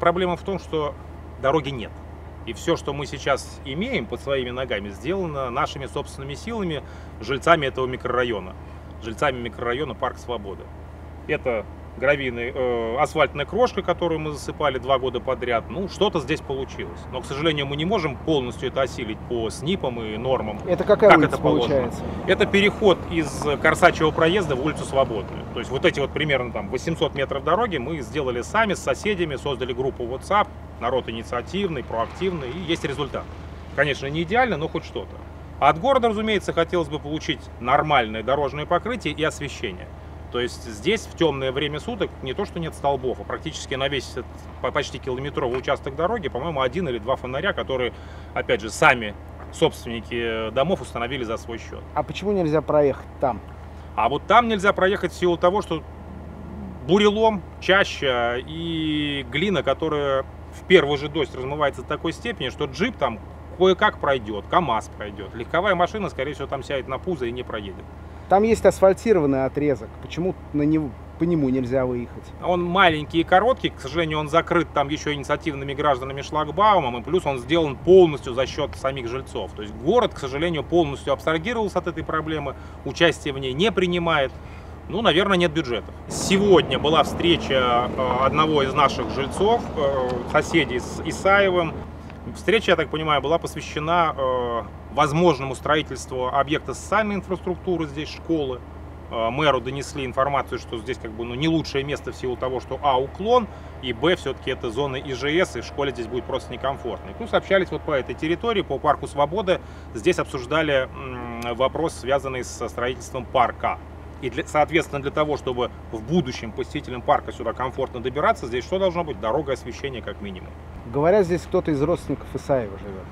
Проблема в том, что дороги нет. И все, что мы сейчас имеем под своими ногами, сделано нашими собственными силами, жильцами этого микрорайона, жильцами микрорайона Парк Свободы. Это гравийная, э, асфальтная крошка, которую мы засыпали два года подряд. Ну, что-то здесь получилось. Но, к сожалению, мы не можем полностью это осилить по СНИПам и нормам. Это какая как улица это положено. получается? Это переход из Корсачьего проезда в улицу Свободную. То есть вот эти вот примерно там 800 метров дороги мы сделали сами с соседями, создали группу WhatsApp, народ инициативный, проактивный, и есть результат. Конечно, не идеально, но хоть что-то. А от города, разумеется, хотелось бы получить нормальное дорожное покрытие и освещение. То есть здесь в темное время суток не то, что нет столбов, а практически на весь этот по- почти километровый участок дороги, по-моему, один или два фонаря, которые, опять же, сами собственники домов установили за свой счет. А почему нельзя проехать там? А вот там нельзя проехать в силу того, что бурелом, чаще и глина, которая в первый же дождь размывается до такой степени, что джип там кое-как пройдет, КАМАЗ пройдет. Легковая машина, скорее всего, там сядет на пузо и не проедет. Там есть асфальтированный отрезок. Почему на него, по нему нельзя выехать? Он маленький и короткий, к сожалению, он закрыт там еще инициативными гражданами шлагбаумом, и плюс он сделан полностью за счет самих жильцов. То есть город, к сожалению, полностью абстрагировался от этой проблемы, участие в ней не принимает. Ну, наверное, нет бюджета. Сегодня была встреча э, одного из наших жильцов, э, соседей с Исаевым. Встреча, я так понимаю, была посвящена э, возможному строительству объекта социальной инфраструктуры здесь, школы. Э, Мэру донесли информацию, что здесь как бы ну, не лучшее место в силу того, что А уклон, и Б все-таки это зона ИЖС, и в школе здесь будет просто некомфортно. И плюс общались вот по этой территории, по парку Свободы. Здесь обсуждали вопрос, связанный со строительством парка. И, для, соответственно, для того, чтобы в будущем посетителям парка сюда комфортно добираться, здесь что должно быть? Дорога, освещение как минимум. Говорят, здесь кто-то из родственников Исаева живет.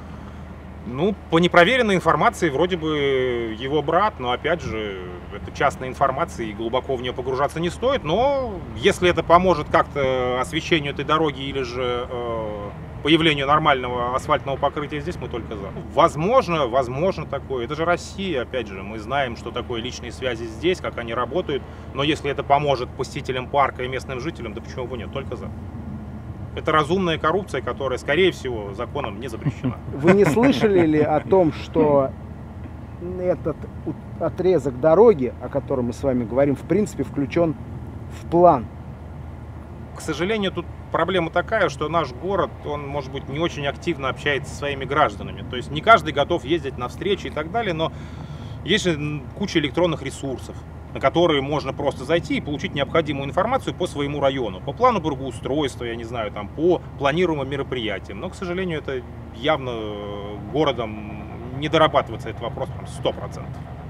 Ну, по непроверенной информации, вроде бы его брат, но опять же, это частная информация, и глубоко в нее погружаться не стоит. Но если это поможет как-то освещению этой дороги или же э, появлению нормального асфальтного покрытия здесь, мы только за. Возможно, возможно такое. Это же Россия, опять же, мы знаем, что такое личные связи здесь, как они работают. Но если это поможет посетителям парка и местным жителям, да почему бы нет, только за. Это разумная коррупция, которая, скорее всего, законом не запрещена. Вы не слышали ли о том, что этот отрезок дороги, о котором мы с вами говорим, в принципе включен в план? К сожалению, тут проблема такая, что наш город, он, может быть, не очень активно общается со своими гражданами. То есть не каждый готов ездить на встречи и так далее, но есть куча электронных ресурсов, на которые можно просто зайти и получить необходимую информацию по своему району, по плану благоустройства, я не знаю, там, по планируемым мероприятиям. Но, к сожалению, это явно э, городом не дорабатывается этот вопрос прям 100%.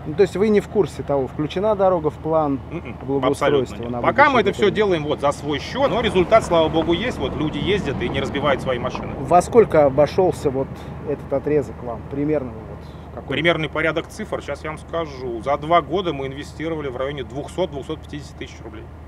Ну, то есть вы не в курсе того, включена дорога в план Мгм. благоустройства Абсолютно нет. на Пока мы это все делаем вот за свой счет, но результат, слава богу, есть. Вот люди ездят и не разбивают свои машины. Во сколько обошелся вот этот отрезок вам? Примерно какой? Примерный порядок цифр, сейчас я вам скажу. За два года мы инвестировали в районе 200-250 тысяч рублей.